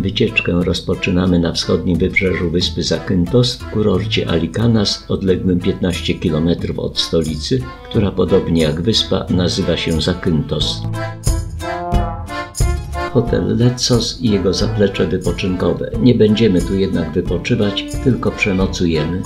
Wycieczkę rozpoczynamy na wschodnim wybrzeżu wyspy Zakynthos w kurorcie Alikanas, odległym 15 km od stolicy, która podobnie jak wyspa nazywa się Zakynthos. Hotel Lecos i jego zaplecze wypoczynkowe. Nie będziemy tu jednak wypoczywać, tylko przenocujemy.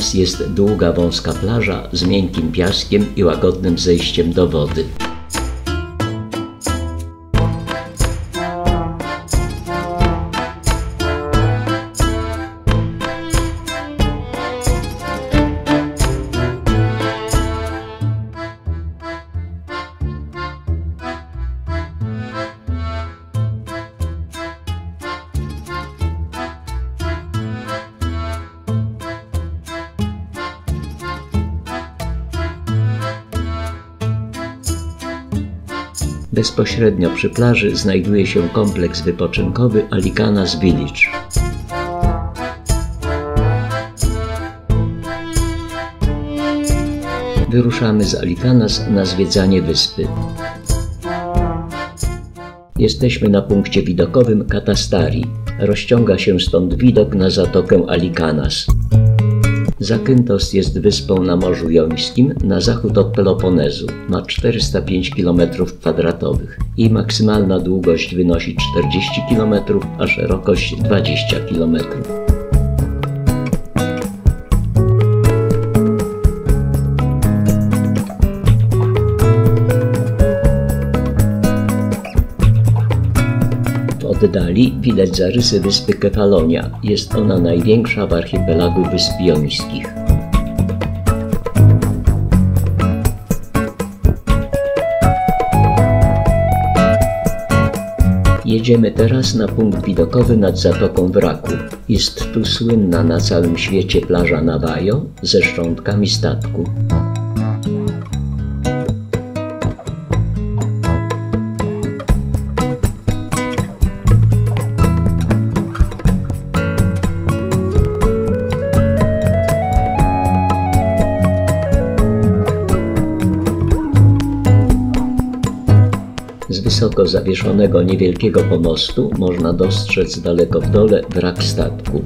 Alikanas jest długa, wąska plaża z miękkim piaskiem i łagodnym zejściem do wody. Bezpośrednio przy plaży znajduje się kompleks wypoczynkowy Alikanas Village. Wyruszamy z Alikanas na zwiedzanie wyspy. Jesteśmy na punkcie widokowym Katastari. Rozciąga się stąd widok na zatokę Alikanas. Zakynthos jest wyspą na Morzu Jońskim na zachód od Peloponezu. Ma 405 km2. Jej maksymalna długość wynosi 40 km, a szerokość 20 km. Oddali widać zarysy wyspy Kefalonia. Jest ona największa w archipelagu Wysp Jońskich. Jedziemy teraz na punkt widokowy nad Zatoką Wraku. Jest tu słynna na całym świecie plaża Navajo ze szczątkami statku. Wysoko zawieszonego niewielkiego pomostu można dostrzec daleko w dole wrak statku.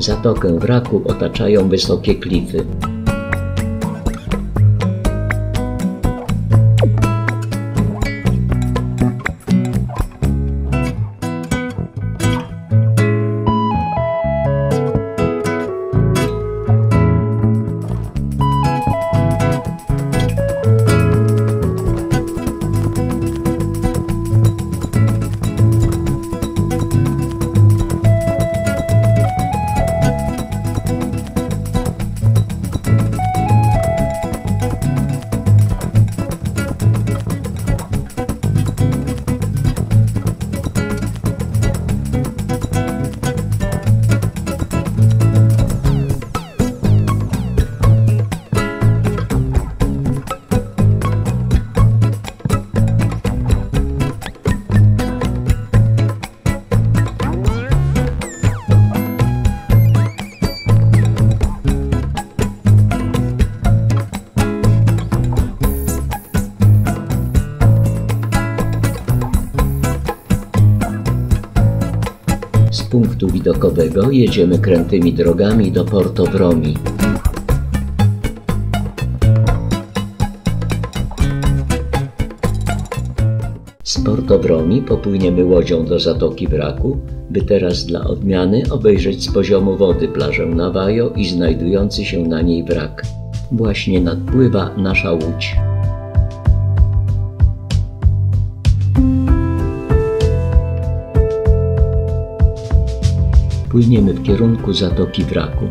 Zatokę wraku otaczają wysokie klify. Widokowego jedziemy krętymi drogami do Porto Vromi. Z Porto Vromi popłyniemy łodzią do Zatoki Wraku, by teraz dla odmiany obejrzeć z poziomu wody plażę Navajo i znajdujący się na niej wrak. Właśnie nadpływa nasza łódź. płyniemy w kierunku Zatoki Wraku.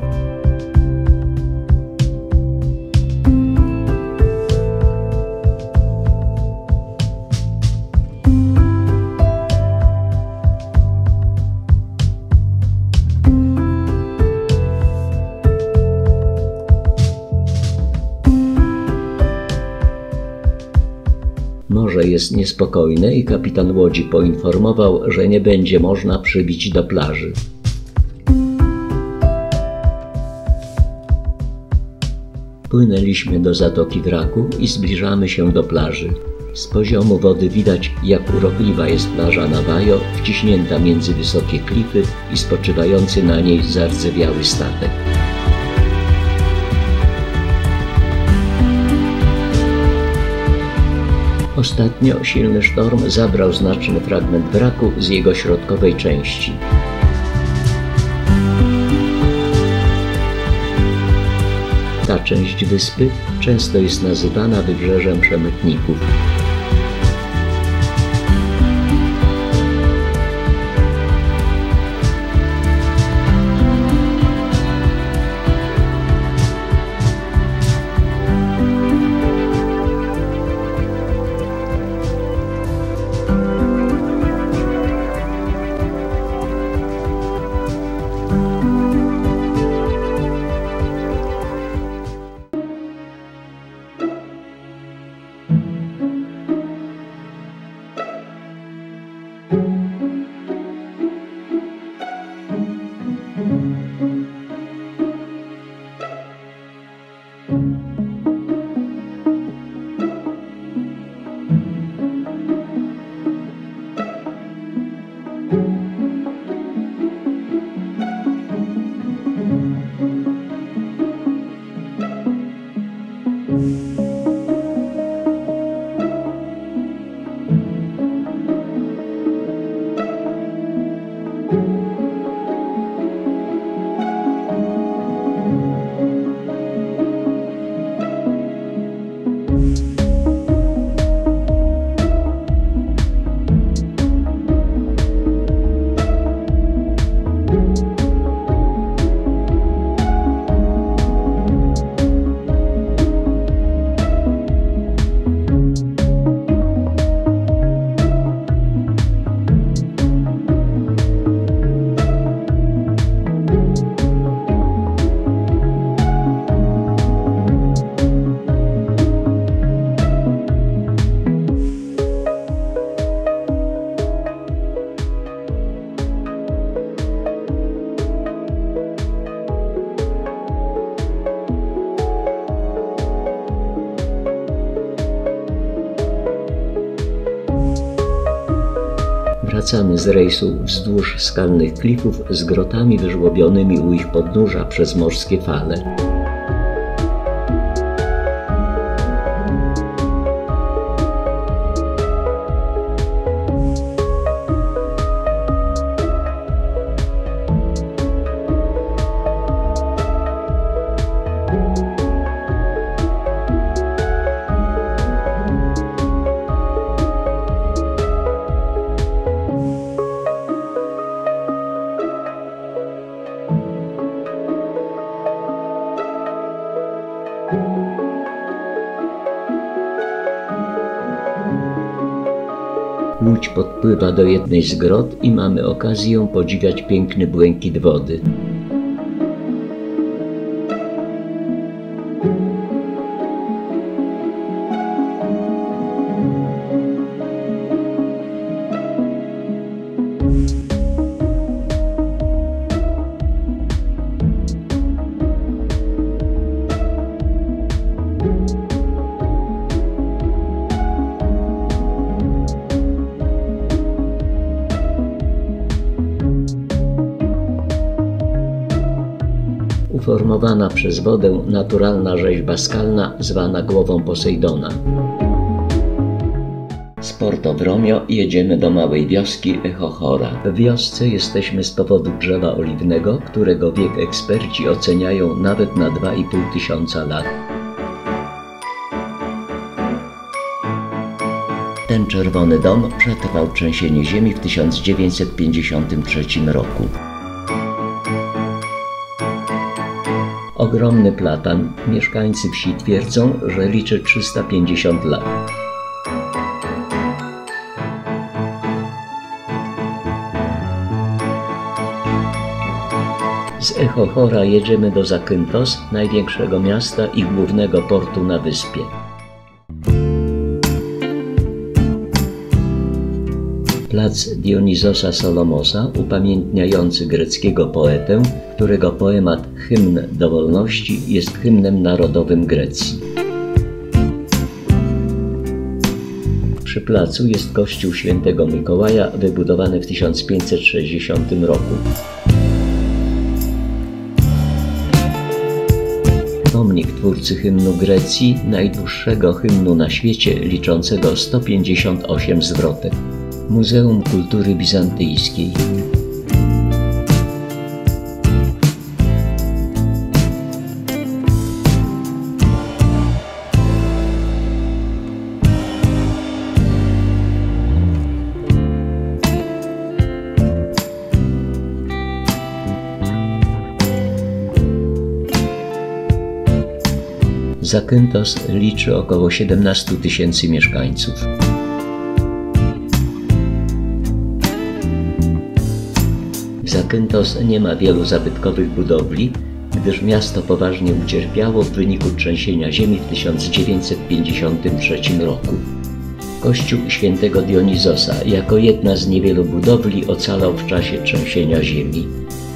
Morze jest niespokojne i kapitan łodzi poinformował, że nie będzie można przybić do plaży. Płynęliśmy do zatoki wraku i zbliżamy się do plaży. Z poziomu wody widać, jak urokliwa jest plaża Navajo, wciśnięta między wysokie klify i spoczywający na niej zardzewiały statek. Ostatnio silny sztorm zabrał znaczny fragment wraku z jego środkowej części. Ta część wyspy często jest nazywana wybrzeżem przemytników. Z rejsu wzdłuż skalnych klifów z grotami wyżłobionymi u ich podnóża przez morskie fale. Do jednej z grot i mamy okazję podziwiać piękny błękit wody. Przez wodę naturalna rzeźba skalna zwana głową Posejdona. Z Porto Bromio jedziemy do małej wioski Echochora. W wiosce jesteśmy z powodu drzewa oliwnego, którego wiek eksperci oceniają nawet na 2,5 tysiąca lat. Ten czerwony dom przetrwał trzęsienie ziemi w 1953 roku. Ogromny platan. Mieszkańcy wsi twierdzą, że liczy 350 lat. Z Echochora jedziemy do Zakynthos, największego miasta i głównego portu na wyspie. Plac Dionizosa Solomosa, upamiętniający greckiego poetę, którego poemat Hymn do Wolności jest hymnem narodowym Grecji. Przy placu jest kościół świętego Mikołaja, wybudowany w 1560 roku. Pomnik twórcy hymnu Grecji, najdłuższego hymnu na świecie, liczącego 158 zwrotek. Muzeum Kultury Bizantyjskiej. Zakynthos liczy około 17 tysięcy mieszkańców. W Zakynthos nie ma wielu zabytkowych budowli, gdyż miasto poważnie ucierpiało w wyniku trzęsienia ziemi w 1953 roku. Kościół świętego Dionizosa jako jedna z niewielu budowli ocalał w czasie trzęsienia ziemi.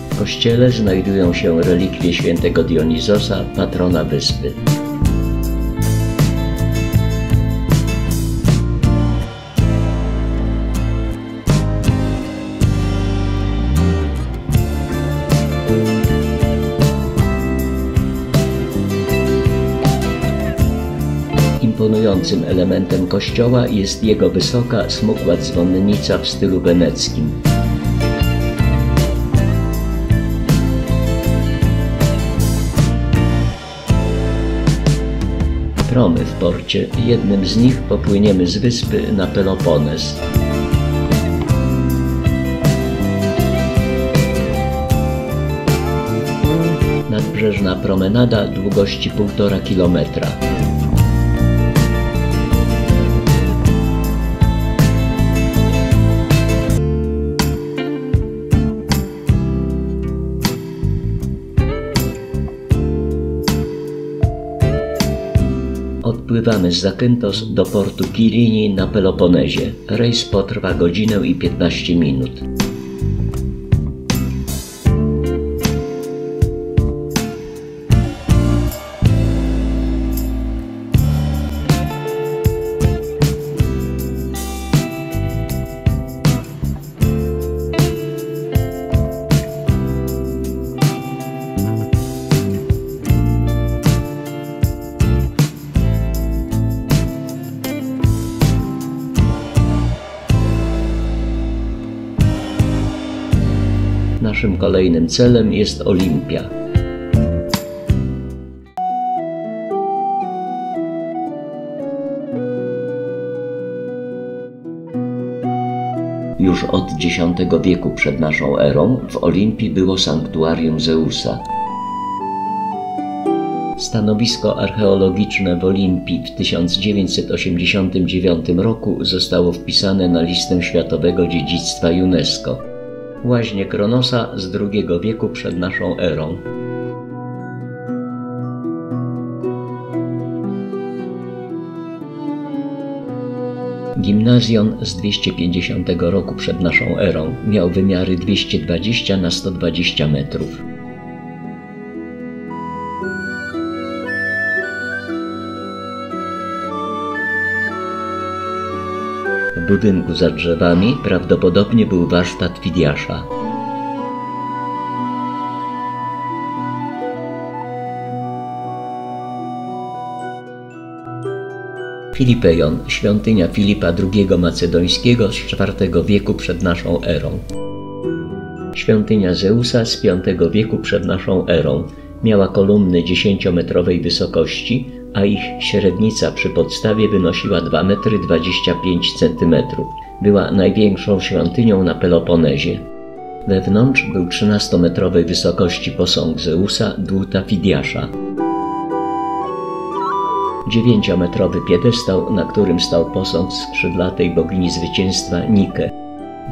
W kościele znajdują się relikwie świętego Dionizosa, patrona wyspy. Imponującym elementem kościoła jest jego wysoka, smukła dzwonnica w stylu weneckim. Promy w porcie, jednym z nich popłyniemy z wyspy na Pelopones. Nadbrzeżna promenada długości 1,5 kilometra. Odpływamy z Zakynthos do portu Kirini na Peloponezie. Rejs potrwa godzinę i 15 minut. Kolejnym celem jest Olimpia. Już od X wieku przed naszą erą w Olimpii było sanktuarium Zeusa. Stanowisko archeologiczne w Olimpii w 1989 roku zostało wpisane na listę Światowego Dziedzictwa UNESCO. Łaźnie Kronosa z II wieku przed naszą erą. Gimnazjon z 250 roku przed naszą erą miał wymiary 220 na 120 metrów. Budynku za drzewami prawdopodobnie był warsztat Fidiasza. Filipeion, świątynia Filipa II Macedońskiego z IV wieku przed naszą erą. Świątynia Zeusa z V wieku przed naszą erą miała kolumny 10-metrowej wysokości, a ich średnica przy podstawie wynosiła 2,25 m. Była największą świątynią na Peloponezie. Wewnątrz był 13-metrowej wysokości posąg Zeusa, dłuta Fidiasza. 9-metrowy piedestał, na którym stał posąg skrzydlatej bogini zwycięstwa Nike.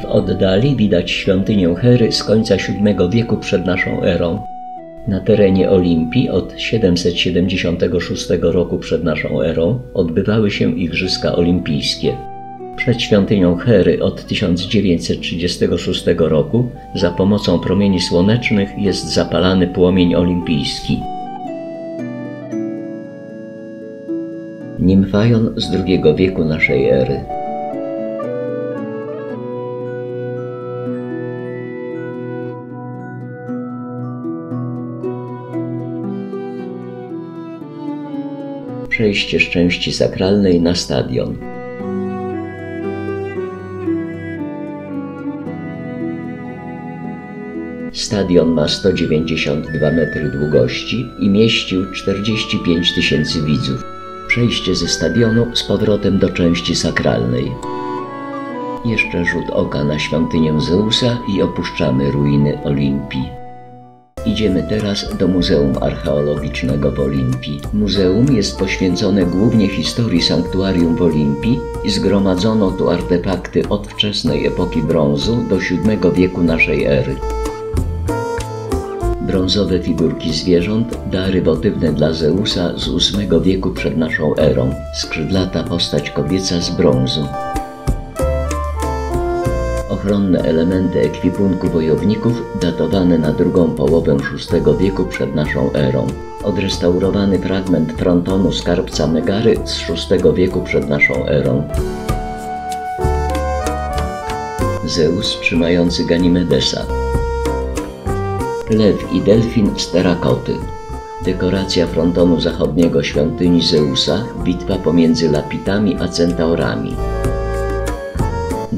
W oddali widać świątynię Hery z końca VII wieku przed naszą erą. Na terenie Olimpii od 776 roku przed naszą erą odbywały się Igrzyska Olimpijskie. Przed świątynią Hery od 1936 roku za pomocą promieni słonecznych jest zapalany płomień olimpijski. Nimfajon z II wieku naszej ery. Przejście z części sakralnej na stadion. Stadion ma 192 metry długości i mieścił 45 tysięcy widzów. Przejście ze stadionu z powrotem do części sakralnej. Jeszcze rzut oka na świątynię Zeusa i opuszczamy ruiny Olimpii. Idziemy teraz do Muzeum Archeologicznego w Olimpii. Muzeum jest poświęcone głównie historii sanktuarium w Olimpii i zgromadzono tu artefakty od wczesnej epoki brązu do VII wieku naszej ery brązowe figurki zwierząt, dary wotywne dla Zeusa z VIII wieku przed naszą erą, skrzydlata postać kobieca z brązu. Ochronne elementy ekwipunku wojowników datowane na drugą połowę VI wieku przed naszą erą. Odrestaurowany fragment frontonu skarbca Megary z VI wieku przed naszą erą. Zeus trzymający Ganimedesa lew i delfin z terakoty. Dekoracja frontonu zachodniego świątyni Zeusa, bitwa pomiędzy lapitami a centaurami.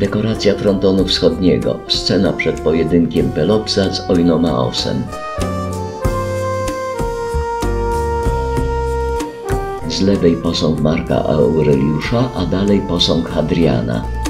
Dekoracja frontonu wschodniego, scena przed pojedynkiem Pelopsa z Oinomaosem. Z lewej posąg Marka Aureliusza, a dalej posąg Hadriana.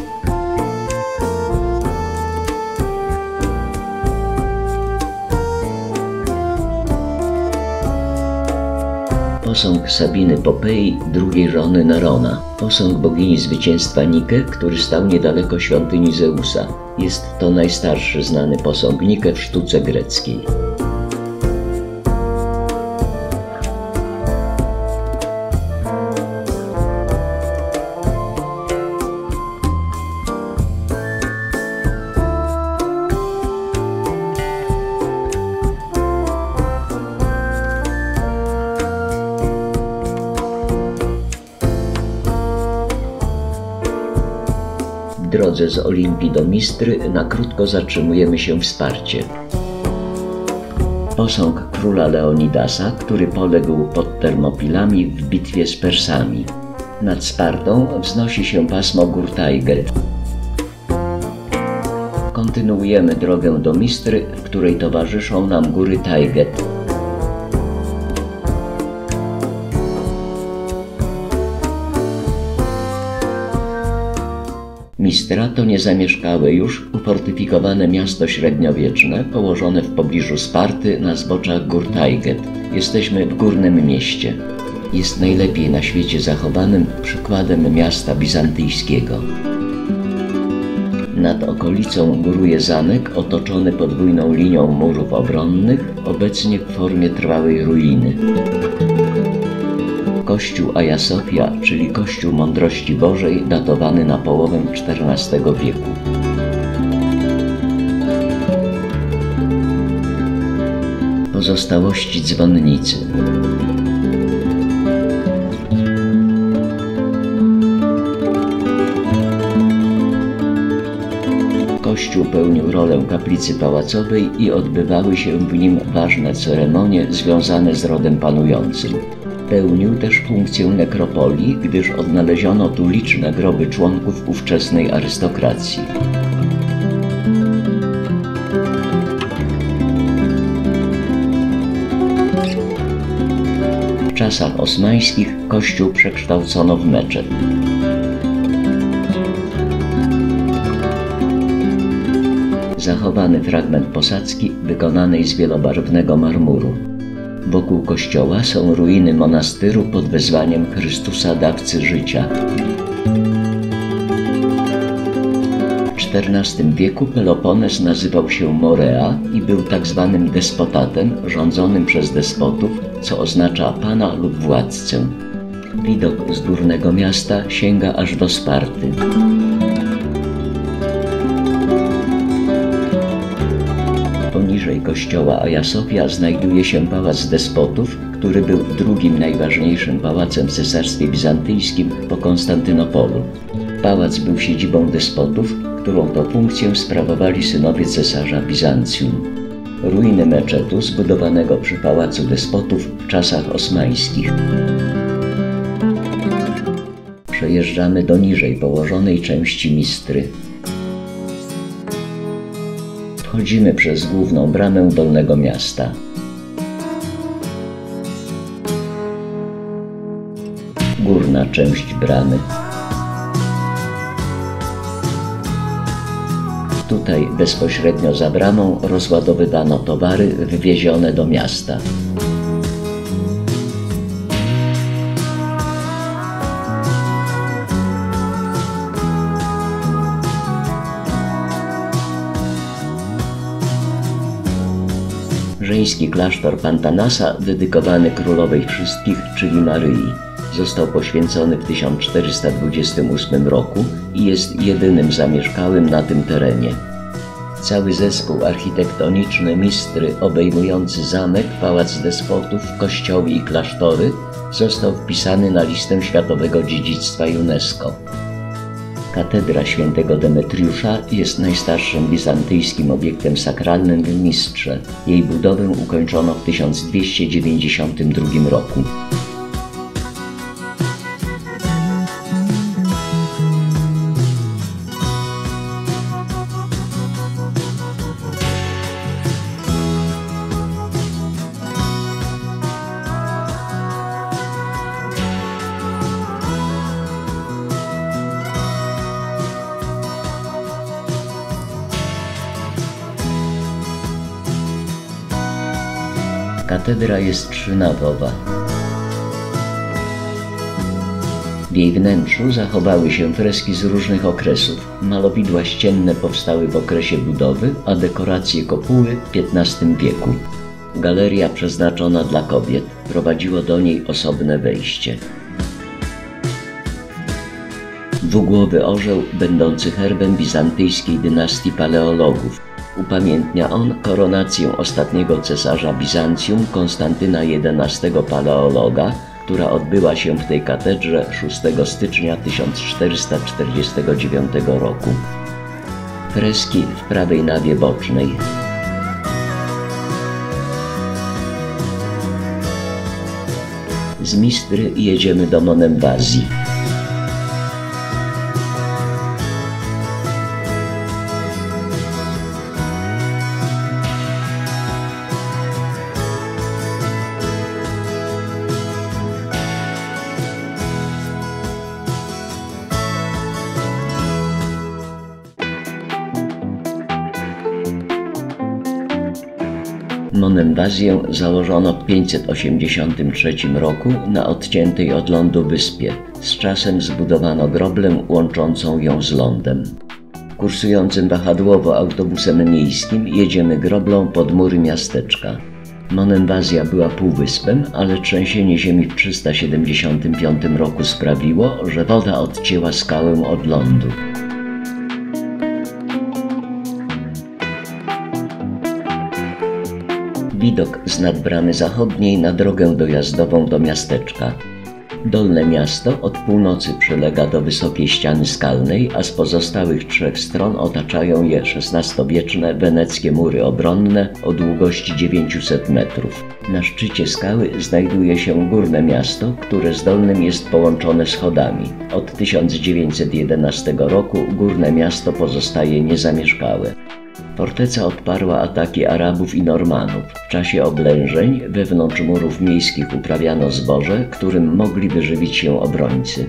Posąg Sabiny Popei, drugiej żony Nerona, posąg bogini zwycięstwa Nike, który stał niedaleko świątyni Zeusa. Jest to najstarszy znany posąg Nike w sztuce greckiej. Drodze z Olimpii do Mistry na krótko zatrzymujemy się w. Posąg króla Leonidasa, który poległ pod Termopilami w bitwie z Persami. Nad Spartą wznosi się pasmo gór Tiger. Kontynuujemy drogę do Mistry, w której towarzyszą nam góry Tajget. Mistra to niezamieszkałe już, ufortyfikowane miasto średniowieczne, położone w pobliżu Sparty na zboczach gór Tajget. Jesteśmy w górnym mieście. Jest najlepiej na świecie zachowanym przykładem miasta bizantyjskiego. Nad okolicą góruje zamek otoczony podwójną linią murów obronnych, obecnie w formie trwałej ruiny. Kościół Aja Sofia, czyli Kościół Mądrości Bożej, datowany na połowę XIV wieku. Pozostałości dzwonnicy. Kościół pełnił rolę kaplicy pałacowej i odbywały się w nim ważne ceremonie związane z rodem panującym. Pełnił też funkcję nekropolii, gdyż odnaleziono tu liczne groby członków ówczesnej arystokracji. W czasach osmańskich kościół przekształcono w meczet. Zachowany fragment posadzki wykonanej z wielobarwnego marmuru. Wokół kościoła są ruiny monastyru pod wezwaniem Chrystusa Dawcy Życia. W XIV wieku Pelopones nazywał się Morea i był tak zwanym despotatem rządzonym przez despotów, co oznacza pana lub władcę. Widok z górnego miasta sięga aż do Sparty. Kościoła Aja Sofia znajduje się Pałac Despotów, który był drugim najważniejszym pałacem w Cesarstwie Bizantyjskim po Konstantynopolu. Pałac był siedzibą despotów, którą to funkcję sprawowali synowie cesarza Bizancjum. Ruiny meczetu zbudowanego przy Pałacu Despotów w czasach osmańskich. Przejeżdżamy do niżej położonej części Mistry. Wchodzimy przez główną bramę Dolnego Miasta. Górna część bramy. Tutaj bezpośrednio za bramą rozładowywano towary wywiezione do miasta. Żeński klasztor Pantanasa, dedykowany królowej wszystkich, czyli Maryi, został poświęcony w 1428 roku i jest jedynym zamieszkałym na tym terenie. Cały zespół architektoniczny Mistry, obejmujący zamek, pałac despotów, kościoły i klasztory, został wpisany na listę Światowego Dziedzictwa UNESCO. Katedra świętego Demetriusza jest najstarszym bizantyjskim obiektem sakralnym w Mistrze. Jej budowę ukończono w 1292 roku. Katedra jest trzynawowa. W jej wnętrzu zachowały się freski z różnych okresów. Malowidła ścienne powstały w okresie budowy, a dekoracje kopuły w XV wieku. Galeria przeznaczona dla kobiet prowadziło do niej osobne wejście. Dwugłowy orzeł, będący herbem bizantyjskiej dynastii paleologów, Upamiętnia on koronację ostatniego cesarza Bizancjum Konstantyna XI Paleologa, która odbyła się w tej katedrze 6 stycznia 1449 roku. Freski w prawej nawie bocznej. Z Mistry jedziemy do Monembazji. Monembazję założono w 583 roku na odciętej od lądu wyspie. Z czasem zbudowano groblę łączącą ją z lądem. Kursującym wahadłowo autobusem miejskim jedziemy groblą pod mury miasteczka. Monembazja była półwyspem, ale trzęsienie ziemi w 375 roku sprawiło, że woda odcięła skałę od lądu. Widok z nadbramy zachodniej na drogę dojazdową do miasteczka. Dolne miasto od północy przylega do wysokiej ściany skalnej, a z pozostałych trzech stron otaczają je XVI-wieczne weneckie mury obronne o długości 900 metrów. Na szczycie skały znajduje się górne miasto, które z dolnym jest połączone schodami. Od 1911 roku górne miasto pozostaje niezamieszkałe. Forteca odparła ataki Arabów i Normanów. W czasie oblężeń wewnątrz murów miejskich uprawiano zboże, którym mogli wyżywić się obrońcy.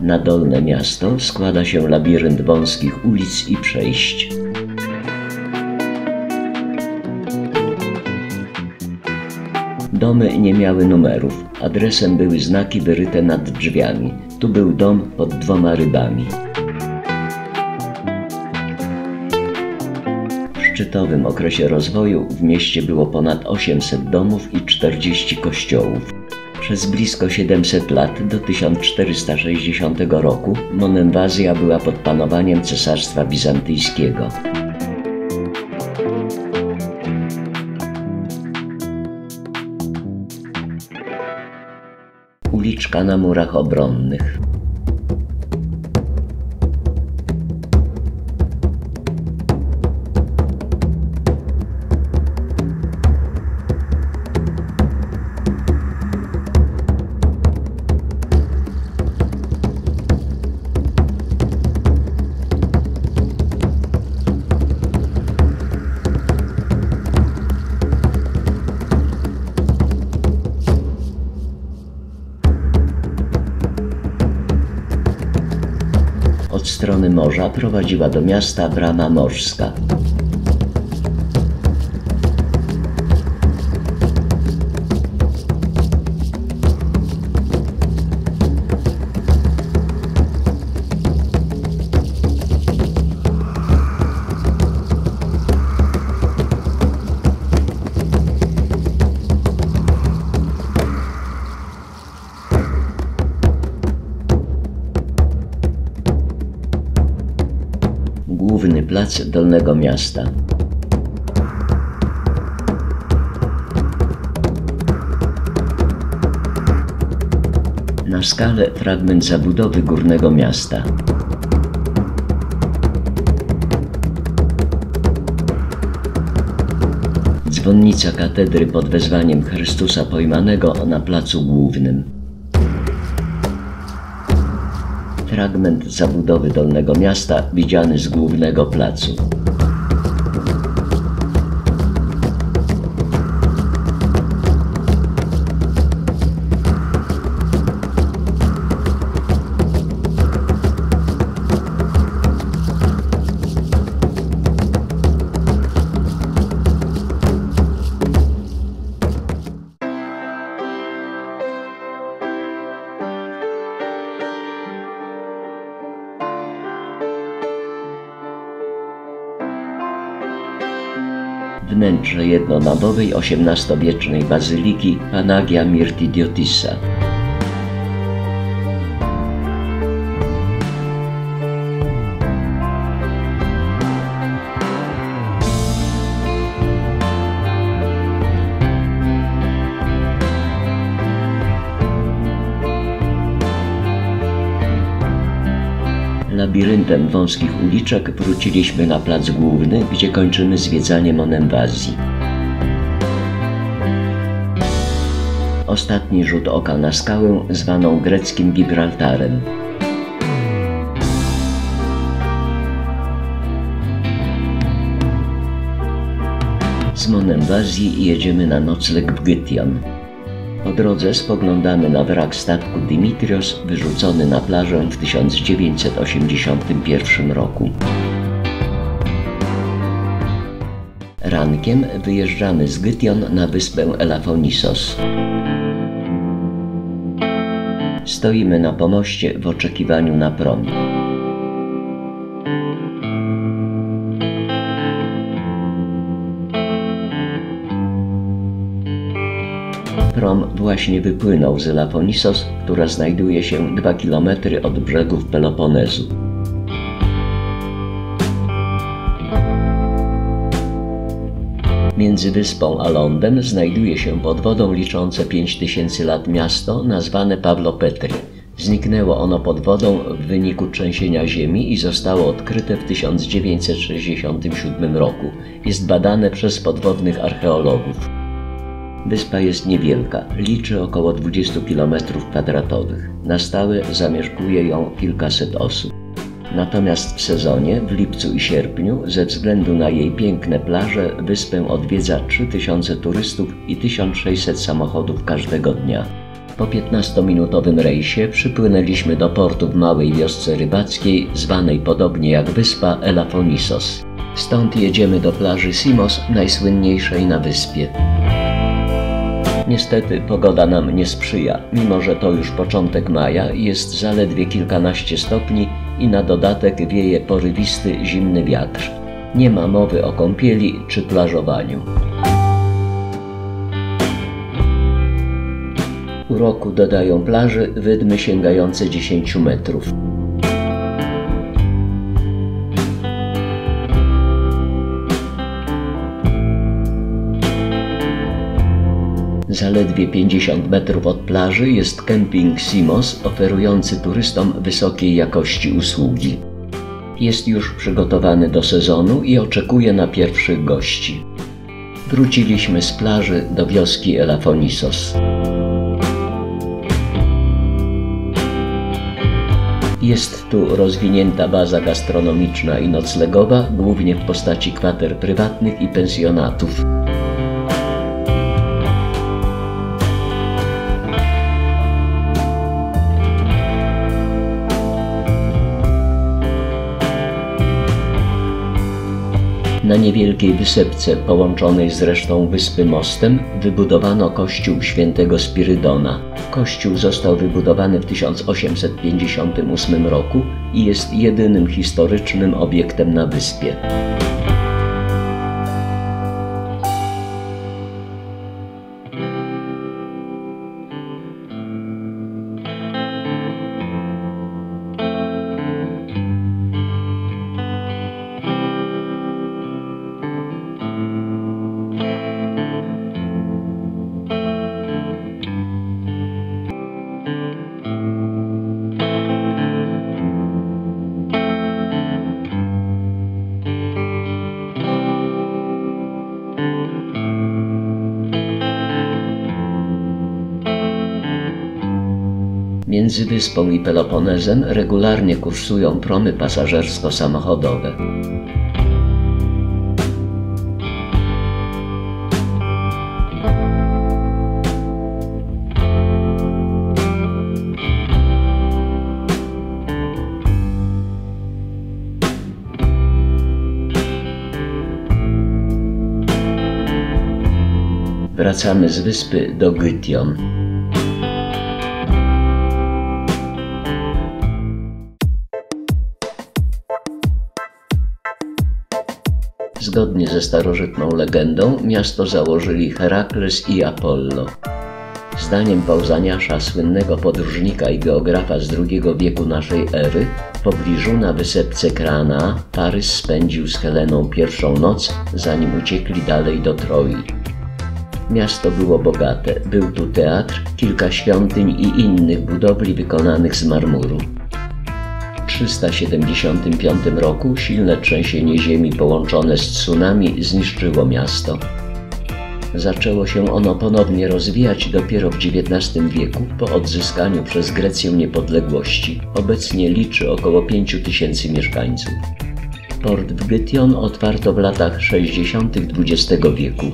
Na dolne miasto składa się labirynt wąskich ulic i przejść. Domy nie miały numerów. Adresem były znaki wyryte nad drzwiami. Tu był dom pod dwoma rybami. W szczytowym okresie rozwoju w mieście było ponad 800 domów i 40 kościołów. Przez blisko 700 lat do 1460 roku Monemwazja była pod panowaniem Cesarstwa Bizantyjskiego. Uliczka na murach obronnych. Morza prowadziła do miasta brama morska. Dolnego Miasta. Na skalę fragment zabudowy Górnego Miasta. Dzwonnica katedry pod wezwaniem Chrystusa Pojmanego na placu głównym. Fragment zabudowy Dolnego Miasta widziany z głównego placu. Wnętrze jednonawowej XVIII-wiecznej bazyliki Panagia Mirtidiotisa. Labiryntem wąskich uliczek wróciliśmy na plac główny, gdzie kończymy zwiedzanie Monemwazji. Ostatni rzut oka na skałę zwaną greckim Gibraltarem. Z Monemwazji jedziemy na nocleg w Gytion. Drodze spoglądamy na wrak statku Dimitrios wyrzucony na plażę w 1981 roku. Rankiem wyjeżdżamy z Gytion na wyspę Elafonisos. Stoimy na pomoście w oczekiwaniu na prom. Prom właśnie wypłynął z Elafonisos, która znajduje się 2 km od brzegów Peloponezu. Między wyspą a lądem znajduje się pod wodą liczące 5000 lat miasto nazwane Pawlopetry. Zniknęło ono pod wodą w wyniku trzęsienia ziemi i zostało odkryte w 1967 roku. Jest badane przez podwodnych archeologów. Wyspa jest niewielka, liczy około 20 km2. Na stałe zamieszkuje ją kilkaset osób. Natomiast w sezonie, w lipcu i sierpniu, ze względu na jej piękne plaże, wyspę odwiedza 3000 turystów i 1600 samochodów każdego dnia. Po 15-minutowym rejsie przypłynęliśmy do portu w małej wiosce rybackiej, zwanej podobnie jak wyspa Elafonisos. Stąd jedziemy do plaży Simos, najsłynniejszej na wyspie. Niestety pogoda nam nie sprzyja, mimo że to już początek maja jest zaledwie kilkanaście stopni i na dodatek wieje porywisty, zimny wiatr. Nie ma mowy o kąpieli czy plażowaniu. Uroku dodają plaży wydmy sięgające 10 metrów. Zaledwie 50 metrów od plaży jest kemping Simos oferujący turystom wysokiej jakości usługi. Jest już przygotowany do sezonu i oczekuje na pierwszych gości. Wróciliśmy z plaży do wioski Elafonisos. Jest tu rozwinięta baza gastronomiczna i noclegowa, głównie w postaci kwater prywatnych i pensjonatów. Na niewielkiej wysepce, połączonej z resztą wyspy mostem, wybudowano kościół świętego Spirydona. Kościół został wybudowany w 1858 roku i jest jedynym historycznym obiektem na wyspie. Między wyspą i Peloponesem regularnie kursują promy pasażersko-samochodowe. Wracamy z wyspy do Gytion. Zgodnie ze starożytną legendą miasto założyli Herakles i Apollo. Zdaniem Pauzaniasza, słynnego podróżnika i geografa z II wieku naszej ery, w pobliżu na wysepce Krana Parys spędził z Heleną pierwszą noc, zanim uciekli dalej do Troi. Miasto było bogate, był tu teatr, kilka świątyń i innych budowli wykonanych z marmuru. 375 roku silne trzęsienie ziemi połączone z tsunami zniszczyło miasto. Zaczęło się ono ponownie rozwijać dopiero w XIX wieku po odzyskaniu przez Grecję niepodległości. Obecnie liczy około 5 tysięcy mieszkańców. Port w Gytion otwarto w latach 60. XX wieku.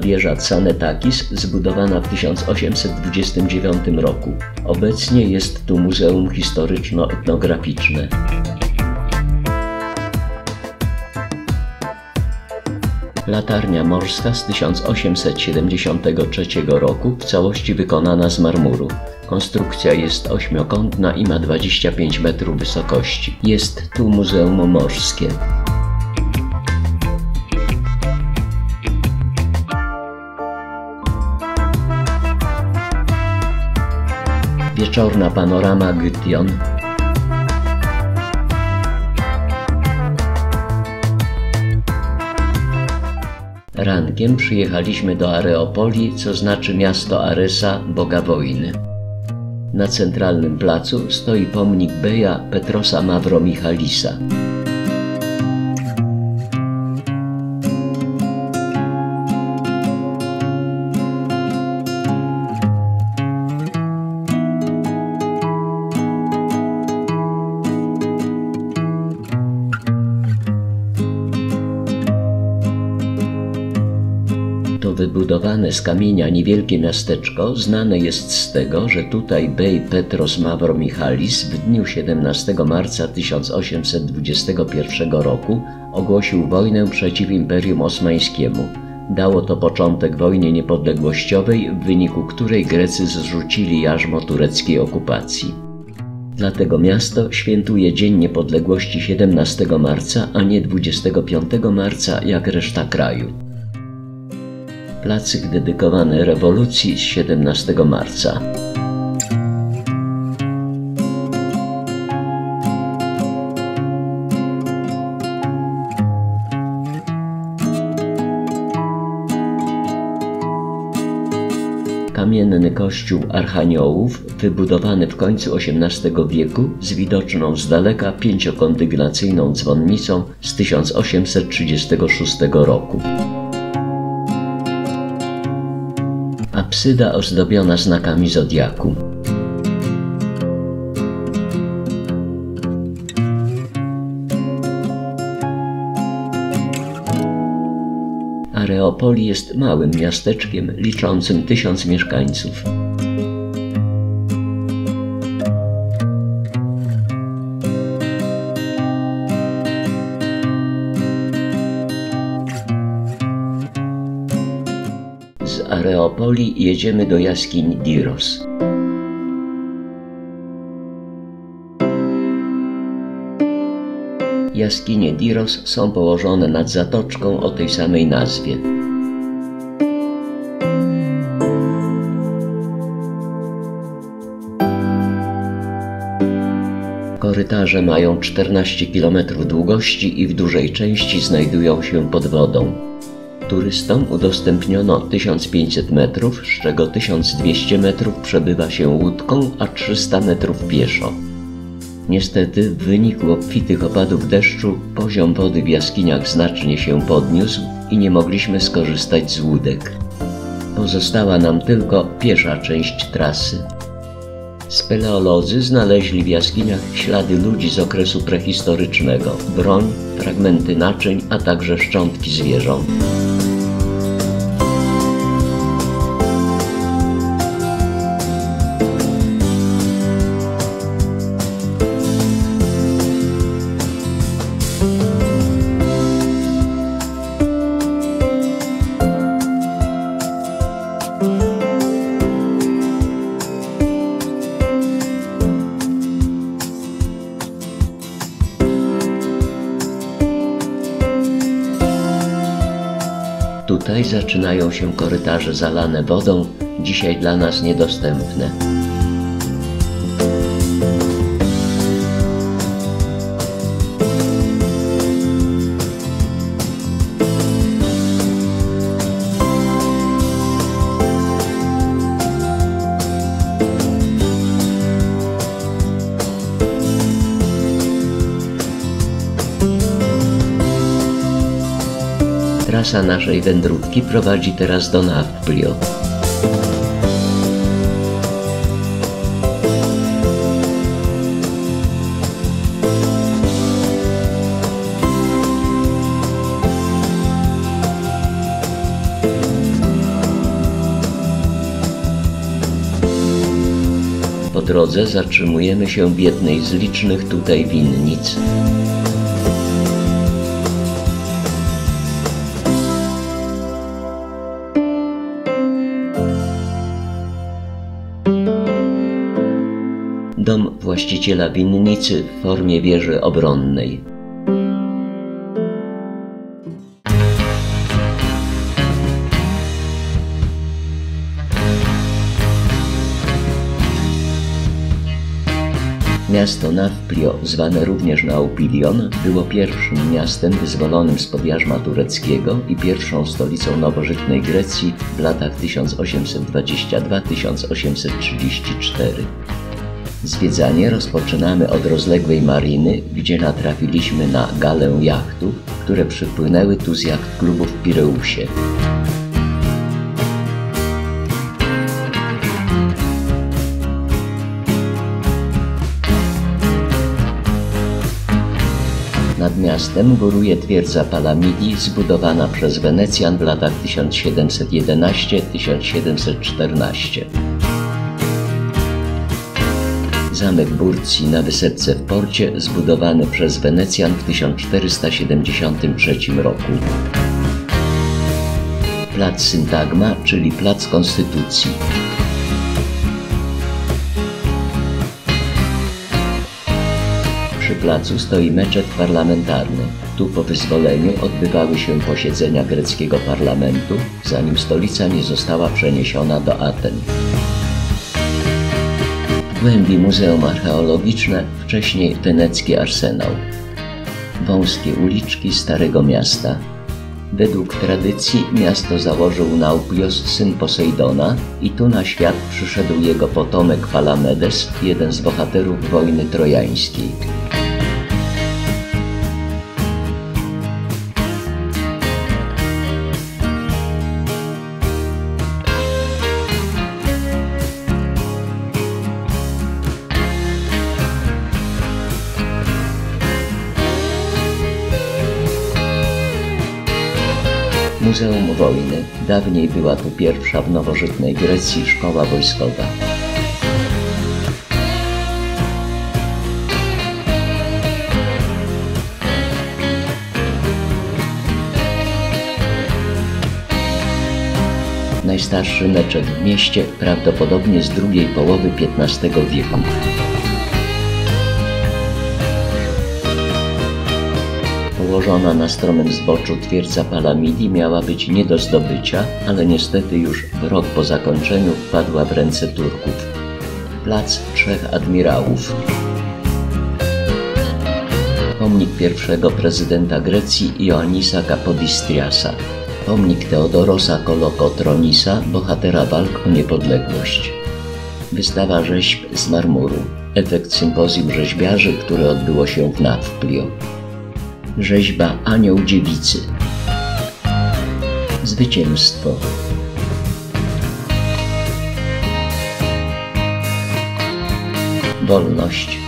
Wieża Tsanetakis zbudowana w 1829 roku. Obecnie jest tu Muzeum Historyczno-Etnograficzne. Latarnia morska z 1873 roku w całości wykonana z marmuru. Konstrukcja jest ośmiokątna i ma 25 metrów wysokości. Jest tu Muzeum Morskie. Wieczorna panorama Gytion. Rankiem przyjechaliśmy do Areopolii, co znaczy miasto Aresa, boga wojny. Na centralnym placu stoi pomnik Beja Petrosa Mavro Michalisa. Z kamienia niewielkie miasteczko znane jest z tego, że tutaj bej Petros Mavromichalis w dniu 17 marca 1821 roku ogłosił wojnę przeciw Imperium Osmańskiemu. Dało to początek wojnie niepodległościowej, w wyniku której Grecy zrzucili jarzmo tureckiej okupacji. Dlatego miasto świętuje Dzień Niepodległości 17 marca, a nie 25 marca jak reszta kraju placyk dedykowany rewolucji z 17 marca. Kamienny kościół Archaniołów, wybudowany w końcu XVIII wieku z widoczną z daleka pięciokondygnacyjną dzwonnicą z 1836 roku. Apsyda ozdobiona znakami zodiaku. Areopoli jest małym miasteczkiem liczącym tysiąc mieszkańców. Areopoli jedziemy do jaskiń Diros. Jaskinie Diros są położone nad zatoczką o tej samej nazwie. Korytarze mają 14 km długości i w dużej części znajdują się pod wodą. Turystom udostępniono 1500 metrów, z czego 1200 metrów przebywa się łódką, a 300 metrów pieszo. Niestety, w wyniku obfitych opadów deszczu poziom wody w jaskiniach znacznie się podniósł i nie mogliśmy skorzystać z łódek. Pozostała nam tylko piesza część trasy. Speleolodzy znaleźli w jaskiniach ślady ludzi z okresu prehistorycznego, broń, fragmenty naczyń, a także szczątki zwierząt. Zaczynają się korytarze zalane wodą, dzisiaj dla nas niedostępne. Trasa naszej wędrówki prowadzi teraz do Nafplio. Po drodze zatrzymujemy się w jednej z licznych tutaj winnic. Właściciela winnicy w formie wieży obronnej. Miasto Nafplio, zwane również Naupilion, było pierwszym miastem wyzwolonym spod jarzma tureckiego i pierwszą stolicą nowożytnej Grecji w latach 1822-1834. Zwiedzanie rozpoczynamy od rozległej mariny, gdzie natrafiliśmy na galę jachtów, które przypłynęły tu z jacht klubu w Pireusie. Nad miastem góruje twierdza Palamidi zbudowana przez Wenecjan w latach 1711-1714. Zamek Burci na wysepce w porcie zbudowany przez Wenecjan w 1473 roku. Plac Syntagma, czyli Plac Konstytucji. Przy placu stoi meczet parlamentarny. Tu po wyzwoleniu odbywały się posiedzenia greckiego parlamentu, zanim stolica nie została przeniesiona do Aten. Głębi Muzeum Archeologiczne wcześniej wenecki arsenał. Wąskie uliczki Starego Miasta. Według tradycji miasto założył Nauplios, syn Posejdona i tu na świat przyszedł jego potomek Palamedes, jeden z bohaterów wojny trojańskiej. Muzeum Wojny. Dawniej była tu pierwsza w nowożytnej Grecji szkoła wojskowa. Najstarszy meczet w mieście prawdopodobnie z drugiej połowy XV wieku. Położona na stromym zboczu twierdza Palamidi miała być nie do zdobycia, ale niestety już rok po zakończeniu wpadła w ręce Turków. Plac Trzech Admirałów. Pomnik pierwszego prezydenta Grecji Ioannisa Kapodistriasa. Pomnik Teodorosa Kolokotronisa, bohatera walk o niepodległość. Wystawa rzeźb z marmuru. Efekt sympozjum rzeźbiarzy, które odbyło się w Nafplio rzeźba Anioł Dziewicy. Zwycięstwo. Wolność.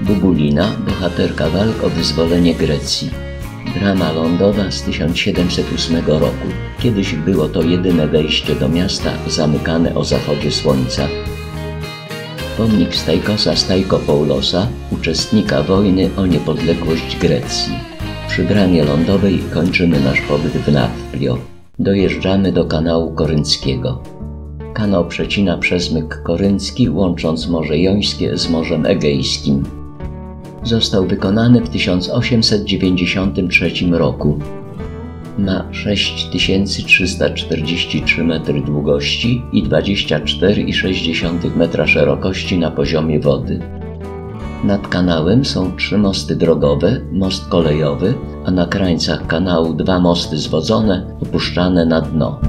Bubulina, bohaterka walk o wyzwolenie Grecji. Drama lądowa z 1708 roku. Kiedyś było to jedyne wejście do miasta zamykane o zachodzie słońca pomnik Stajkosa Stajkopoulosa, uczestnika wojny o niepodległość Grecji. Przy bramie lądowej kończymy nasz pobyt w Nafplio. Dojeżdżamy do kanału korynckiego. Kanał przecina przesmyk koryncki, łącząc Morze Jońskie z Morzem Egejskim. Został wykonany w 1893 roku ma 6343 metry długości i 24,6 metra szerokości na poziomie wody. Nad kanałem są trzy mosty drogowe, most kolejowy, a na krańcach kanału dwa mosty zwodzone opuszczane na dno.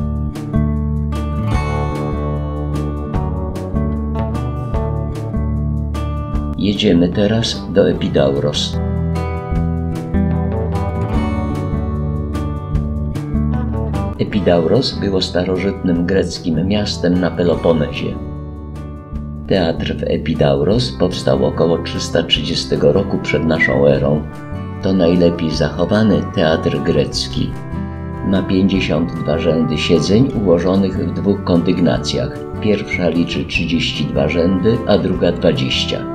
Jedziemy teraz do Epidauros. Epidauros było starożytnym greckim miastem na Peloponezie. Teatr w Epidauros powstał około 330 roku przed naszą erą. To najlepiej zachowany teatr grecki. Ma 52 rzędy siedzeń ułożonych w dwóch kondygnacjach. Pierwsza liczy 32 rzędy, a druga 20.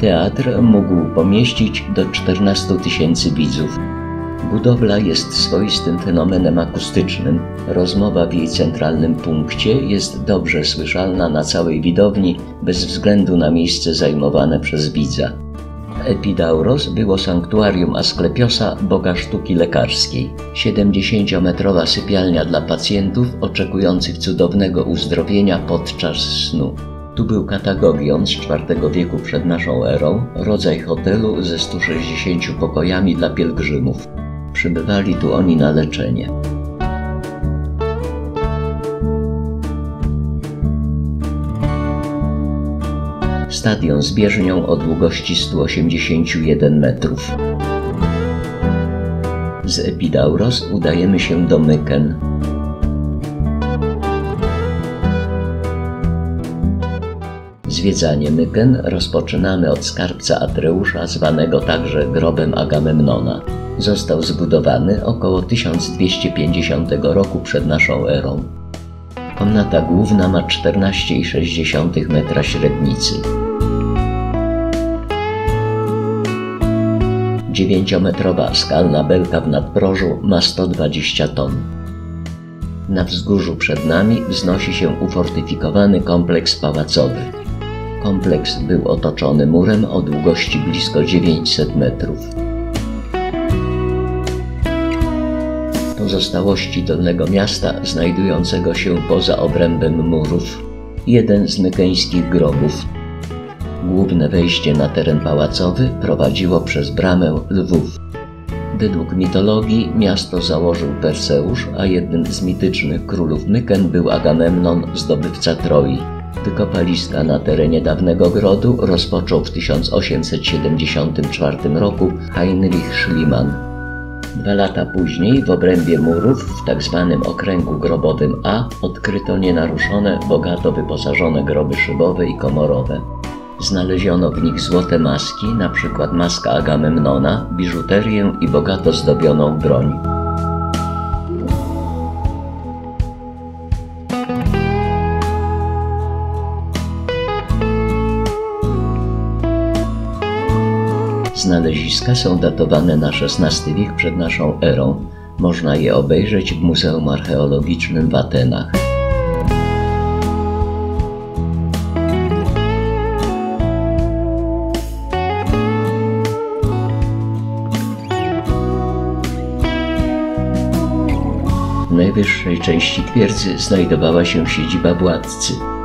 Teatr mógł pomieścić do 14 tysięcy widzów. Budowla jest swoistym fenomenem akustycznym. Rozmowa w jej centralnym punkcie jest dobrze słyszalna na całej widowni, bez względu na miejsce zajmowane przez widza. Epidauros było sanktuarium Asklepiosa, boga sztuki lekarskiej. 70-metrowa sypialnia dla pacjentów oczekujących cudownego uzdrowienia podczas snu. Tu był Katagogion z IV wieku przed naszą erą, rodzaj hotelu ze 160 pokojami dla pielgrzymów. Przybywali tu oni na leczenie. Stadion z bieżnią o długości 181 metrów. Z Epidauros udajemy się do Myken. Zwiedzanie Myken rozpoczynamy od skarbca Atreusza, zwanego także grobem Agamemnona. Został zbudowany około 1250 roku przed naszą erą. Komnata główna ma 14,6 metra średnicy. Dziewięciometrowa skalna belka w nadprożu ma 120 ton. Na wzgórzu przed nami wznosi się ufortyfikowany kompleks pałacowy. Kompleks był otoczony murem o długości blisko 900 metrów. Pozostałości Dolnego Miasta znajdującego się poza obrębem murów. Jeden z mykeńskich grobów. Główne wejście na teren pałacowy prowadziło przez bramę Lwów. Według mitologii miasto założył Perseusz, a jednym z mitycznych królów Myken był Agamemnon, zdobywca Troi. Wykopaliska na terenie dawnego grodu rozpoczął w 1874 roku Heinrich Schliemann. Dwa lata później w obrębie murów w tzw. Tak okręgu grobowym A odkryto nienaruszone, bogato wyposażone groby szybowe i komorowe. Znaleziono w nich złote maski, np. maska Agamemnona, biżuterię i bogato zdobioną broń. Znaleziska są datowane na XVI wiek przed naszą erą. Można je obejrzeć w Muzeum Archeologicznym w Atenach. W najwyższej części twierdzy znajdowała się siedziba władcy.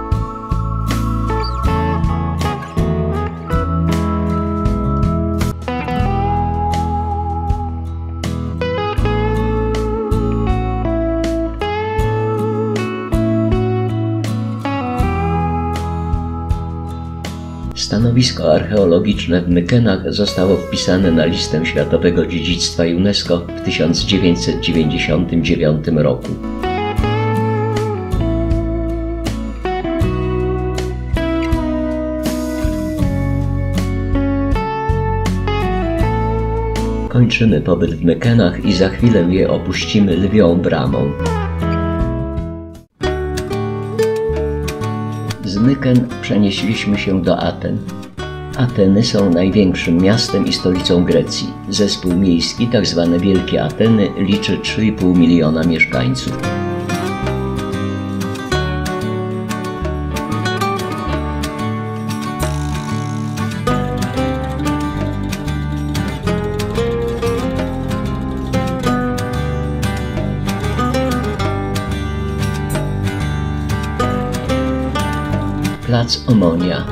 Stanowisko archeologiczne w Mykenach zostało wpisane na listę Światowego Dziedzictwa UNESCO w 1999 roku. Kończymy pobyt w Mykenach i za chwilę je opuścimy lwią bramą. Z Myken przenieśliśmy się do Aten. Ateny są największym miastem i stolicą Grecji. Zespół miejski. Tak Wielkie Ateny, liczy 3,5 miliona mieszkańców. plac Omonia.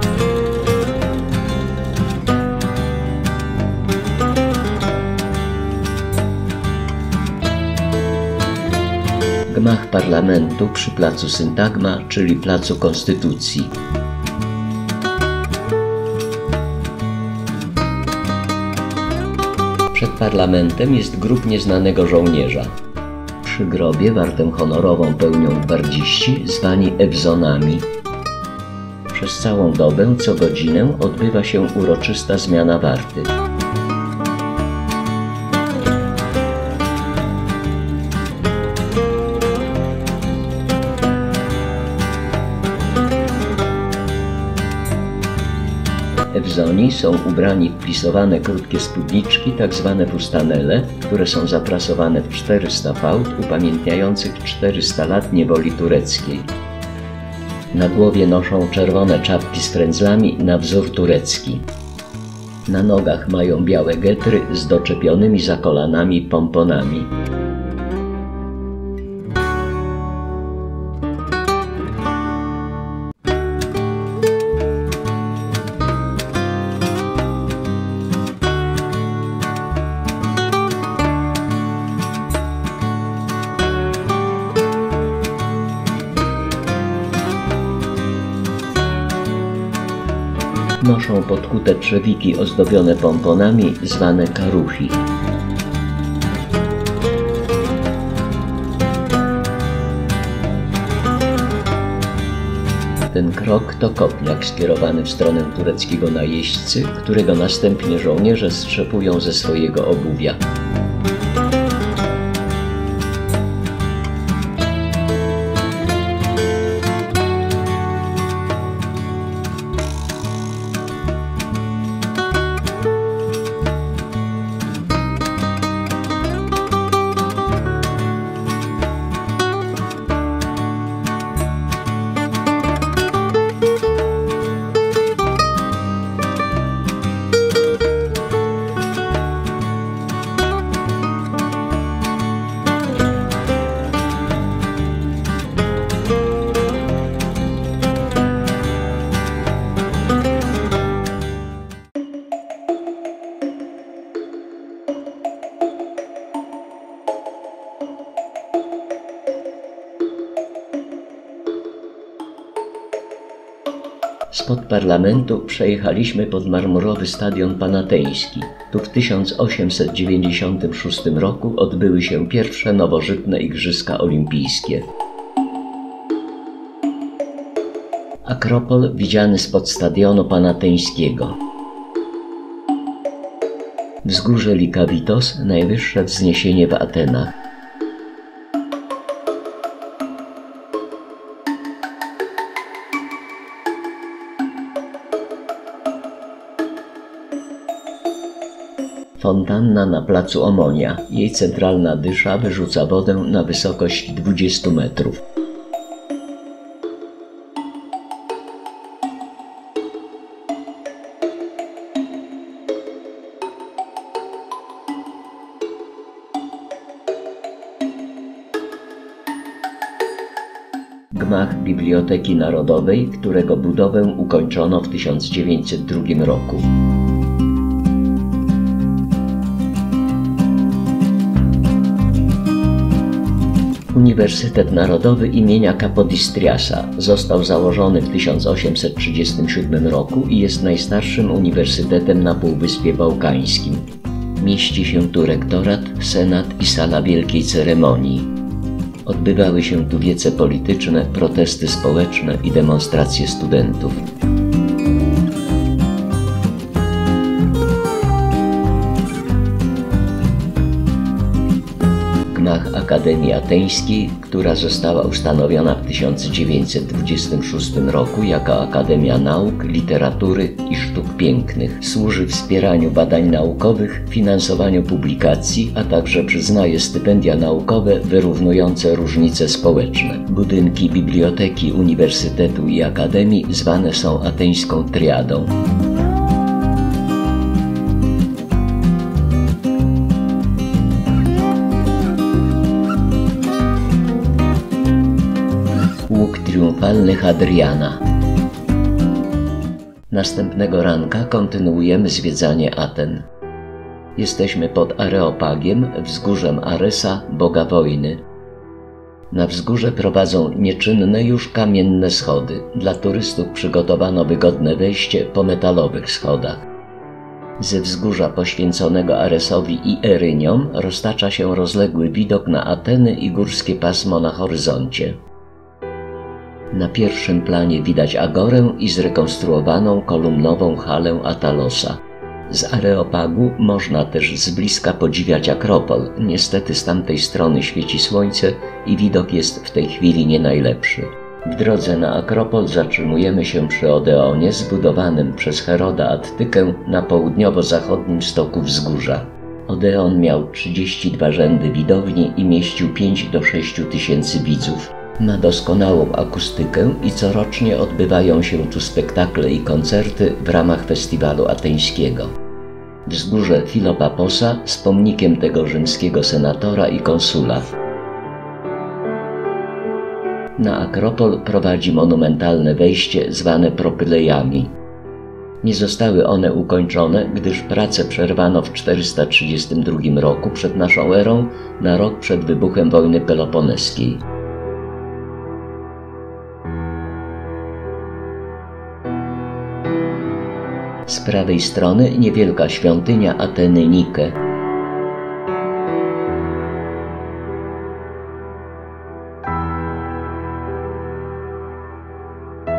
Gmach parlamentu przy placu Syntagma, czyli placu Konstytucji. Przed parlamentem jest grób nieznanego żołnierza. Przy grobie wartę honorową pełnią gwardziści zwani Ewzonami, przez całą dobę co godzinę odbywa się uroczysta zmiana warty. Ewzoni są ubrani w plisowane krótkie spódniczki, tak zwane fustanele, które są zaprasowane w 400 fałd upamiętniających 400 lat niewoli tureckiej. Na głowie noszą czerwone czapki z frędzlami na wzór turecki. Na nogach mają białe getry z doczepionymi za kolanami pomponami. Podkute trzewiki ozdobione pomponami zwane karuchi. Ten krok to kopniak skierowany w stronę tureckiego najeźdźcy, którego następnie żołnierze strzepują ze swojego obuwia. Parlamentu przejechaliśmy pod marmurowy stadion panateński. Tu w 1896 roku odbyły się pierwsze nowożytne Igrzyska Olimpijskie. Akropol widziany spod stadionu panateńskiego. Wzgórze Likavitos, najwyższe wzniesienie w Atenach. Fontanna na placu Omonia. Jej centralna dysza wyrzuca wodę na wysokość 20 metrów. Gmach Biblioteki Narodowej, którego budowę ukończono w 1902 roku. Uniwersytet Narodowy imienia Kapodistriasa został założony w 1837 roku i jest najstarszym uniwersytetem na Półwyspie Bałkańskim. Mieści się tu rektorat, senat i sala wielkiej ceremonii. Odbywały się tu wiece polityczne, protesty społeczne i demonstracje studentów. Akademii Ateńskiej, która została ustanowiona w 1926 roku jako Akademia Nauk, Literatury i Sztuk Pięknych. Służy wspieraniu badań naukowych, finansowaniu publikacji, a także przyznaje stypendia naukowe wyrównujące różnice społeczne. Budynki Biblioteki Uniwersytetu i Akademii zwane są ateńską triadą. Triumfalny Hadriana. Następnego ranka kontynuujemy zwiedzanie Aten. Jesteśmy pod Areopagiem, wzgórzem Aresa, boga wojny. Na wzgórze prowadzą nieczynne już kamienne schody. Dla turystów przygotowano wygodne wejście po metalowych schodach. Ze wzgórza poświęconego Aresowi i Eryniom roztacza się rozległy widok na Ateny i górskie pasmo na horyzoncie. Na pierwszym planie widać agorę i zrekonstruowaną kolumnową halę Atalosa. Z Areopagu można też z bliska podziwiać Akropol. Niestety z tamtej strony świeci słońce i widok jest w tej chwili nie najlepszy. W drodze na Akropol zatrzymujemy się przy Odeonie zbudowanym przez Heroda Attykę na południowo-zachodnim stoku wzgórza. Odeon miał 32 rzędy widowni i mieścił 5 do 6 tysięcy widzów. Ma doskonałą akustykę i corocznie odbywają się tu spektakle i koncerty w ramach festiwalu ateńskiego. Wzgórze Filopaposa z pomnikiem tego rzymskiego senatora i konsula. Na Akropol prowadzi monumentalne wejście zwane propylejami. Nie zostały one ukończone, gdyż prace przerwano w 432 roku przed naszą erą na rok przed wybuchem wojny peloponeskiej. Z prawej strony niewielka świątynia Ateny Nike.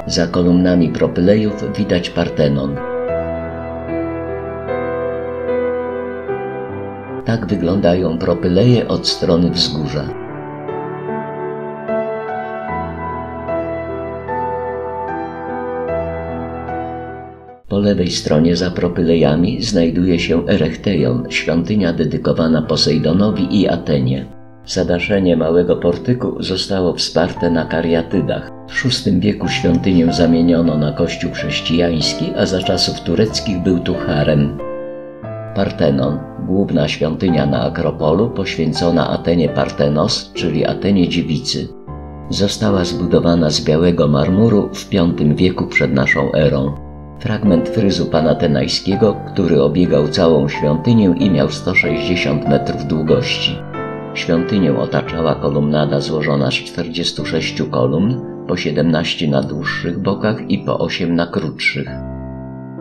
Za kolumnami propylejów widać Partenon. Tak wyglądają propyleje od strony wzgórza. Po lewej stronie za propylejami znajduje się Erechteion, świątynia dedykowana Posejdonowi i Atenie. Zadaszenie małego portyku zostało wsparte na kariatydach. W VI wieku świątynię zamieniono na kościół chrześcijański, a za czasów tureckich był tu harem. Partenon, główna świątynia na Akropolu, poświęcona Atenie Partenos, czyli Atenie Dziewicy. Została zbudowana z białego marmuru w V wieku przed naszą erą. Fragment fryzu panatenajskiego, który obiegał całą świątynię i miał 160 metrów długości. Świątynię otaczała kolumnada złożona z 46 kolumn, po 17 na dłuższych bokach i po 8 na krótszych.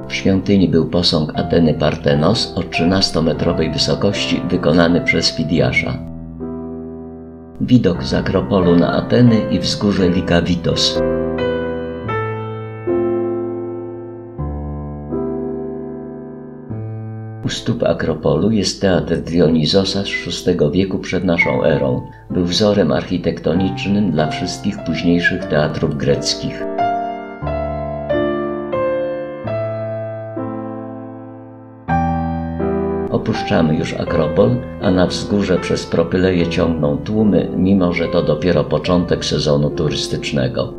W świątyni był posąg Ateny Partenos o 13-metrowej wysokości wykonany przez Fidiasza. Widok z Akropolu na Ateny i wzgórze Likavitos. U stóp Akropolu jest teatr Dionizosa z VI wieku przed naszą erą. Był wzorem architektonicznym dla wszystkich późniejszych teatrów greckich. Opuszczamy już Akropol, a na wzgórze przez propyleje ciągną tłumy, mimo że to dopiero początek sezonu turystycznego.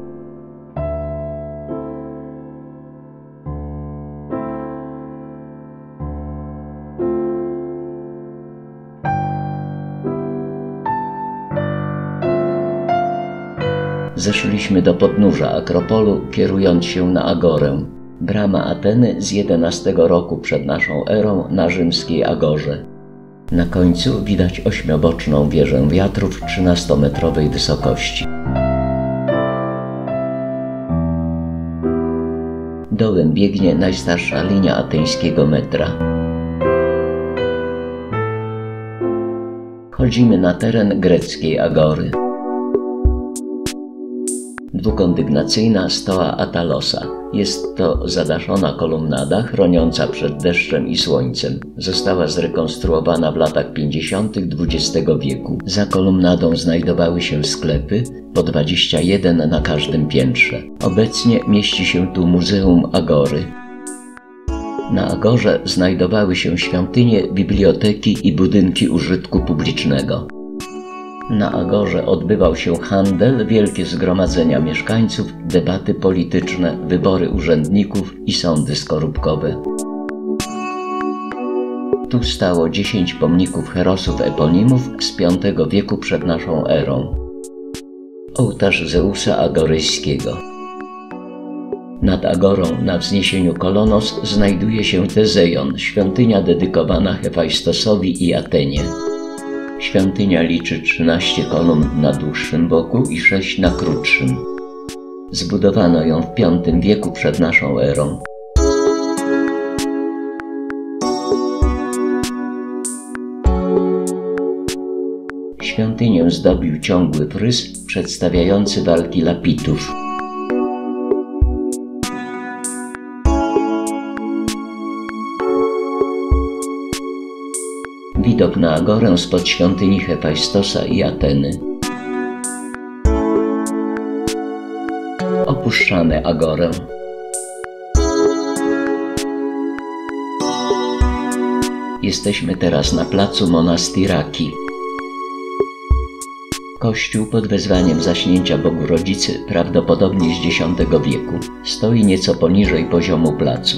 Zeszliśmy do podnóża Akropolu, kierując się na Agorę, brama Ateny z XI roku przed naszą erą na rzymskiej Agorze. Na końcu widać ośmioboczną wieżę wiatrów 13-metrowej wysokości. Dołem biegnie najstarsza linia ateńskiego metra. Chodzimy na teren greckiej Agory dwukondygnacyjna stoła Atalosa. Jest to zadaszona kolumnada chroniąca przed deszczem i słońcem. Została zrekonstruowana w latach 50. XX wieku. Za kolumnadą znajdowały się sklepy, po 21 na każdym piętrze. Obecnie mieści się tu Muzeum Agory. Na Agorze znajdowały się świątynie, biblioteki i budynki użytku publicznego. Na Agorze odbywał się handel, wielkie zgromadzenia mieszkańców, debaty polityczne, wybory urzędników i sądy skorupkowe. Tu stało dziesięć pomników herosów eponimów z V wieku przed naszą erą. Ołtarz Zeusa Agoryjskiego. Nad Agorą na wzniesieniu Kolonos znajduje się Tezeion, świątynia dedykowana Hefajstosowi i Atenie. Świątynia liczy 13 kolumn na dłuższym boku i 6 na krótszym. Zbudowano ją w V wieku przed naszą erą. Świątynię zdobił ciągły fryz przedstawiający walki lapitów. Widok na Agorę spod świątyni Hefajstosa i Ateny. Opuszczamy Agorę. Jesteśmy teraz na placu Monastiraki. Kościół pod wezwaniem zaśnięcia Bogu Rodzicy, prawdopodobnie z X wieku, stoi nieco poniżej poziomu placu.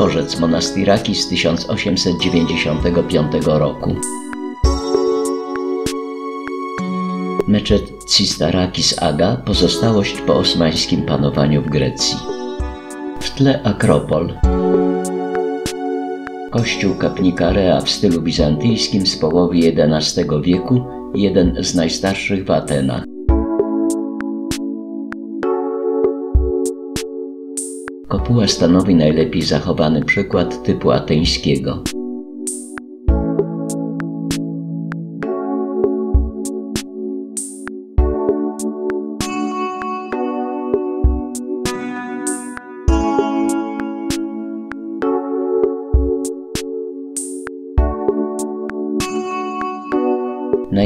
Dworzec Monastiraki z 1895 roku. Meczet Cistarakis Aga pozostałość po osmańskim panowaniu w Grecji. W tle Akropol. Kościół kapnika Rea w stylu bizantyjskim z połowy XI wieku, jeden z najstarszych w Atenach. Kopuła stanowi najlepiej zachowany przykład typu ateńskiego.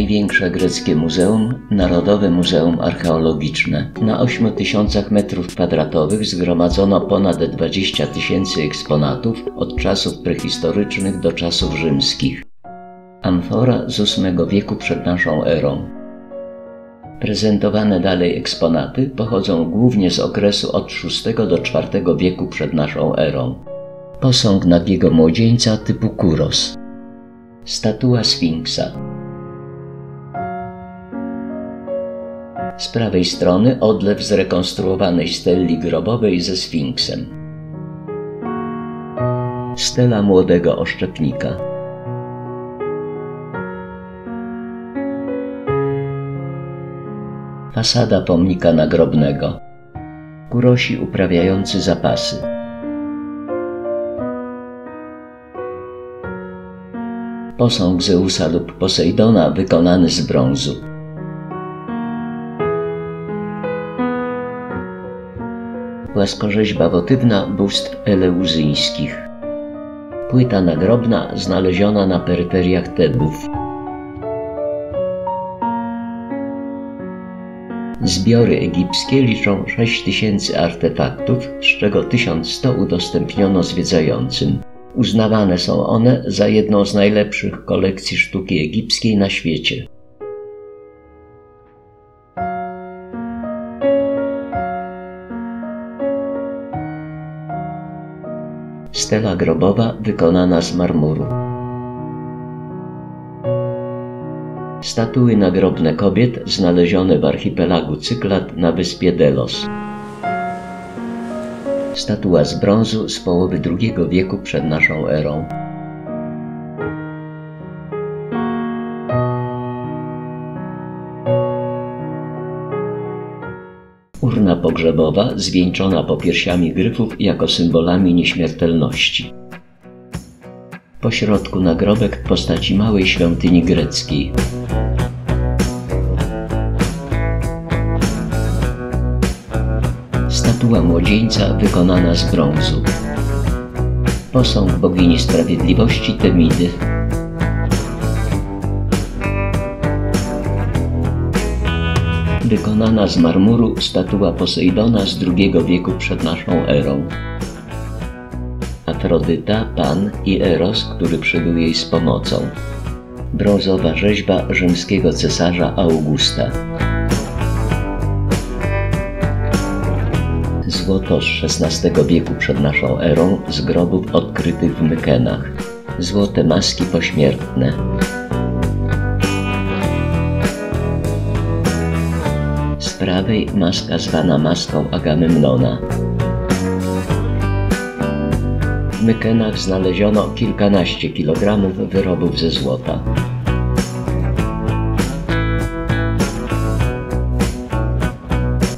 Największe greckie muzeum, Narodowe Muzeum Archeologiczne. Na 8000 m2 zgromadzono ponad 20 tysięcy eksponatów od czasów prehistorycznych do czasów rzymskich. Amfora z VIII wieku przed naszą erą. Prezentowane dalej eksponaty pochodzą głównie z okresu od VI do IV wieku przed naszą erą. Posąg nagiego młodzieńca typu Kuros. Statua Sfinksa. Z prawej strony odlew zrekonstruowanej steli grobowej ze Sfinksem. Stela młodego oszczepnika. Fasada pomnika nagrobnego. Kurosi uprawiający zapasy. Posąg Zeusa lub Posejdona wykonany z brązu. Płaskorzeźba wotywna bóstw eleuzyńskich. Płyta nagrobna znaleziona na peryferiach Tebów. Zbiory egipskie liczą 6000 artefaktów, z czego 1100 udostępniono zwiedzającym. Uznawane są one za jedną z najlepszych kolekcji sztuki egipskiej na świecie. Stela grobowa wykonana z marmuru. Statuły nagrobne kobiet znalezione w archipelagu Cyklad na wyspie Delos. Statua z brązu z połowy II wieku przed naszą erą. Pogrzebowa zwieńczona popiersiami gryfów jako symbolami nieśmiertelności. Po środku nagrobek postaci małej świątyni greckiej. Statua młodzieńca wykonana z brązu. Posąg bogini sprawiedliwości Temidy. Wykonana z marmuru statua Posejdona z II wieku przed naszą erą. Afrodyta, Pan i Eros, który przybył jej z pomocą. Brązowa rzeźba rzymskiego cesarza Augusta. Złoto z XVI wieku przed naszą erą z grobów odkrytych w Mykenach. Złote maski pośmiertne. Prawej maska zwana maską Agamemnona. W Mykenach znaleziono kilkanaście kilogramów wyrobów ze złota.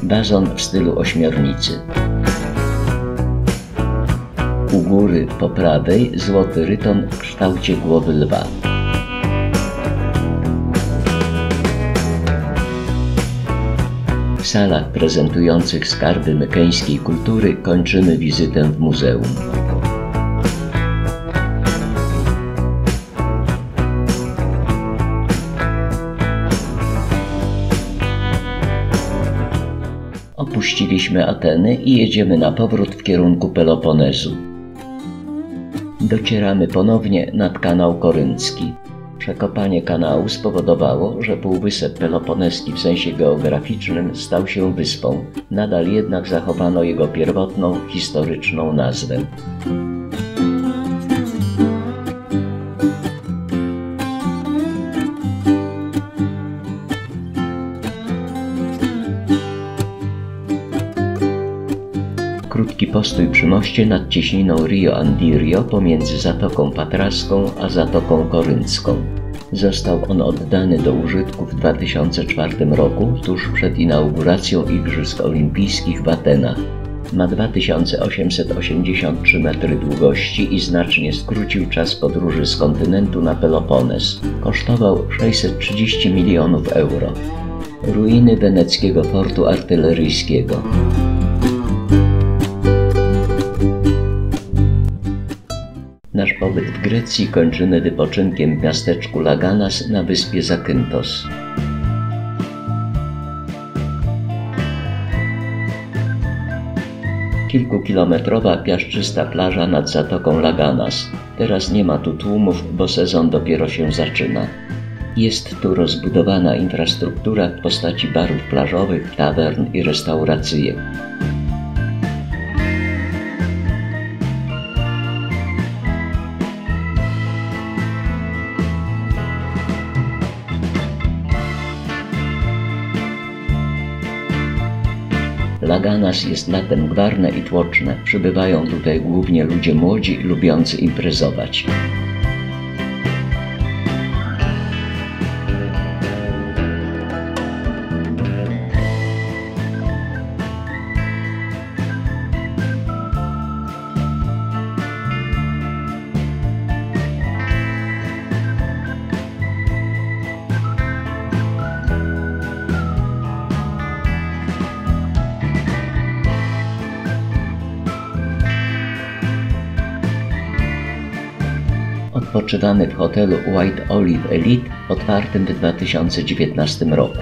Bazon w stylu ośmiornicy. U góry po prawej złoty ryton w kształcie głowy lwa. Salach prezentujących skarby mykeńskiej kultury kończymy wizytę w muzeum. Opuściliśmy Ateny i jedziemy na powrót w kierunku Peloponezu. Docieramy ponownie nad kanał koryncki. Przekopanie kanału spowodowało, że Półwysep Peloponeski w sensie geograficznym stał się wyspą. Nadal jednak zachowano jego pierwotną, historyczną nazwę. Krótki postój przy moście nad cieśniną Rio Andirio pomiędzy Zatoką Patraską a Zatoką Koryncką. Został on oddany do użytku w 2004 roku, tuż przed inauguracją Igrzysk Olimpijskich w Atenach. Ma 2883 metry długości i znacznie skrócił czas podróży z kontynentu na Pelopones. Kosztował 630 milionów euro. Ruiny weneckiego fortu artyleryjskiego. Nasz pobyt w Grecji kończymy wypoczynkiem w miasteczku Laganas na wyspie Zakynthos. Kilkukilometrowa piaszczysta plaża nad zatoką Laganas. Teraz nie ma tu tłumów, bo sezon dopiero się zaczyna. Jest tu rozbudowana infrastruktura w postaci barów plażowych, tawern i restauracyjek. Laganas jest latem gwarne i tłoczne. Przybywają tutaj głównie ludzie młodzi, lubiący imprezować. Odpoczywamy w hotelu White Olive Elite otwartym w 2019 roku.